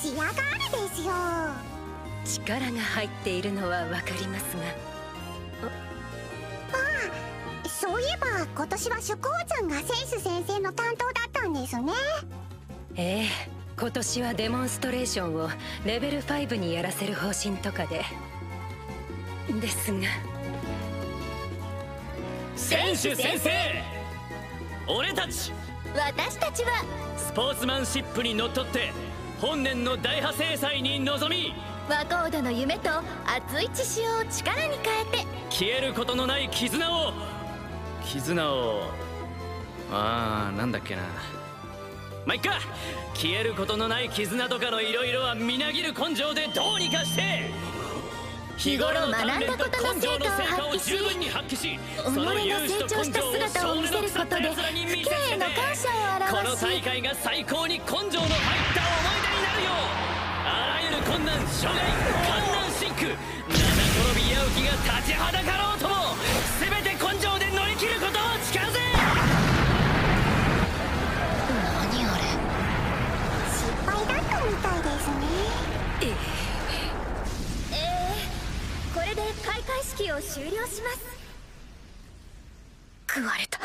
チアガールですよ力が入っているのは分かりますが。ああそういえば今年は宿王ちゃんがセンス先生の担当だったんですね。ええ今年はデモンストレーションをレベル5にやらせる方針とかで。ですが。選手先生俺たち私たちはスポーツマンシップにのっとって本年の大破制裁に臨み和コードの夢と熱い血潮を力に変えて。消えることのない絆を。絆を。ああなんだっけな。まあ、いっか。消えることのない絆とかの色々はみなぎる根性でどうにかして日頃の鍛錬と根性の成果を十分に発揮し己が成長した姿を見せることで父兄への感謝を表しこの大会が最高に根性の入った思い出になるよあらゆる困難障害観難シンク七転び八起きが立ちはだかろうとも全て根性で乗り切ることを誓うぜ。何あれ？失敗だったみたいですね。ええこれで開会式を終了します。食われた